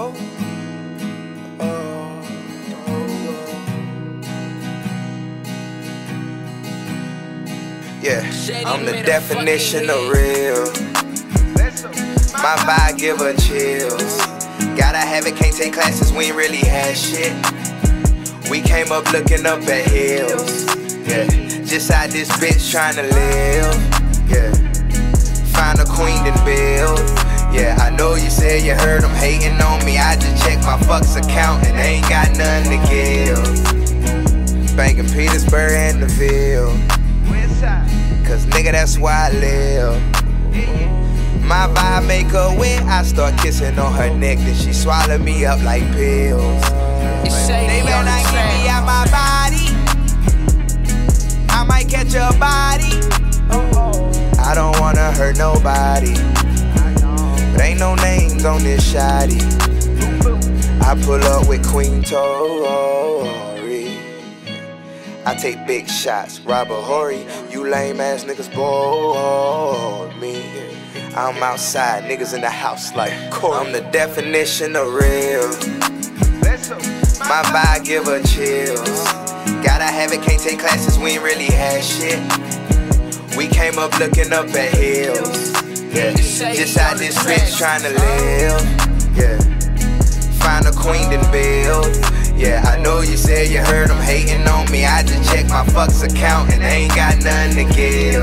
Oh, oh, oh, yeah, I'm the definition of real. My vibe give her chills. Gotta have it, can't take classes, we ain't really had shit. We came up looking up at hills. Yeah, just out this bitch trying to live. Yeah, find a queen and build. Yeah, I know you said you heard them hating on me. I just checked my fucks account and ain't got nothing to give. Banking Petersburg and the Ville. Cause nigga, that's why I live. My vibe make her wet. I start kissing on her neck, then she swallow me up like pills. They better not get me out my body. I might catch a body. I don't wanna hurt nobody. Ain't no names on this shoddy. I pull up with Queen Tori. I take big shots, Robert Horry. You lame ass niggas bore me. I'm outside, niggas in the house like Corey. I'm the definition of real. My vibe give her chills. Gotta have it, can't take classes, we ain't really had shit. We came up looking up at hills. Yeah, just out this bitch trying to live. Yeah, find a queen then build. Yeah, I know you said you heard them hating on me. I just checked my fucks account and ain't got nothing to give.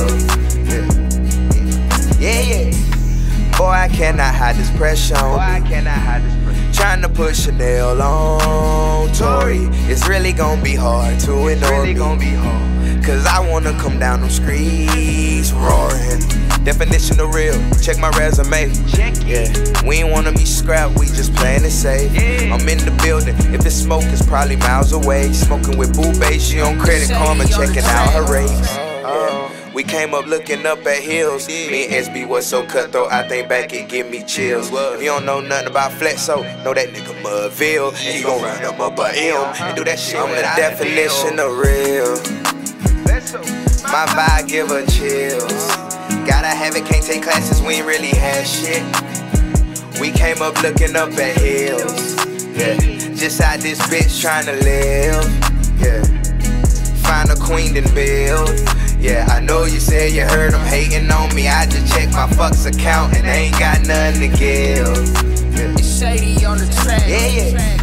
Yeah, yeah. yeah. Boy, I cannot hide this pressure on Boy, I cannot hide this pressure. Trying to put Chanel on Tory. It's really gonna be hard to It's ignore really me. gonna be hard. Cause I wanna come down them streets roaring. Definition of real, check my resume. Check it. Yeah, we ain't wanna be scrapped, we just playing it safe. Yeah. I'm in the building, if it's smoke, it's probably miles away. Smoking with Boo Bay, she on credit karma, checking out her rates. Yeah. We came up looking up at hills. Me and SB was so cutthroat, I think back it give me chills. If you don't know nothing about Flexo, know that nigga Mudville. And he gon' run up up a M and do that shit. I'm the definition of real. My vibe give her chills. Have it, can't take classes, we ain't really had shit. We came up looking up at hills. Yeah, just out this bitch trying to live. Yeah, find a queen then build. Yeah, I know you said you heard them hating on me. I just checked my fucks account and ain't got nothing to give. Yeah, Shady on the track. yeah. yeah.